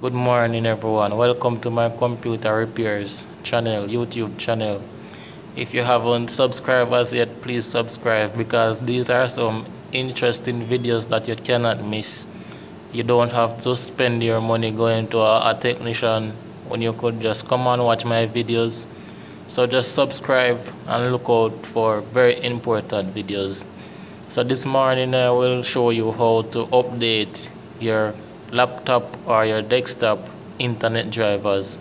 Good morning everyone. Welcome to my computer repairs channel, YouTube channel. If you haven't subscribed as yet, please subscribe because these are some interesting videos that you cannot miss. You don't have to spend your money going to a, a technician when you could just come and watch my videos. So just subscribe and look out for very important videos. So this morning I will show you how to update your laptop or your desktop internet drivers.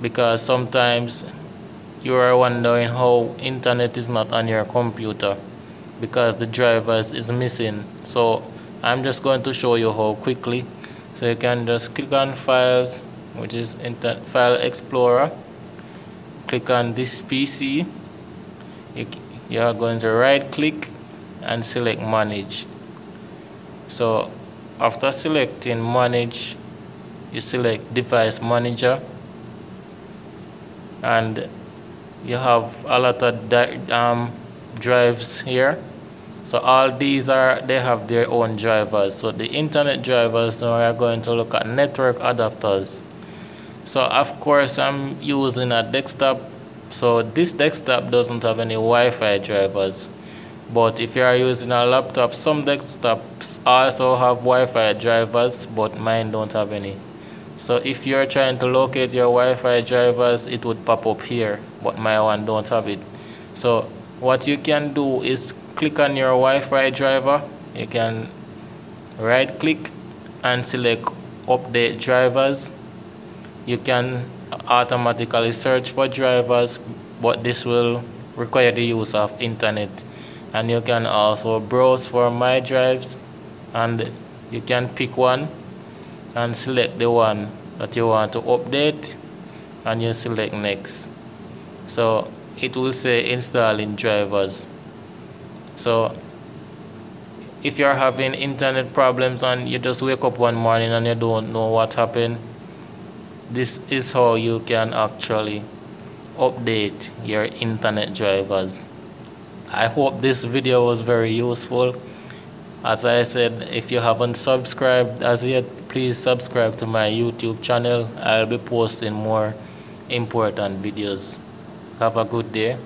Because sometimes you are wondering how internet is not on your computer because the drivers is missing. So I'm just going to show you how quickly. So you can just click on files which is Inter file explorer. Click on this PC you, you are going to right click and select manage. So after selecting manage you select device manager and you have a lot of um, drives here. So all these are they have their own drivers. So the internet drivers now we are going to look at network adapters. So of course I'm using a desktop. So this desktop doesn't have any Wi-Fi drivers but if you are using a laptop some desktops also have Wi-Fi drivers but mine don't have any. So if you're trying to locate your Wi-Fi drivers it would pop up here but my one don't have it. So what you can do is click on your Wi-Fi driver. You can right click and select update drivers. You can automatically search for drivers but this will require the use of internet and you can also browse for my drives and you can pick one and select the one that you want to update and you select next. So it will say installing drivers. So if you're having internet problems and you just wake up one morning and you don't know what happened this is how you can actually update your internet drivers I hope this video was very useful. As I said if you haven't subscribed as yet please subscribe to my YouTube channel. I'll be posting more important videos. Have a good day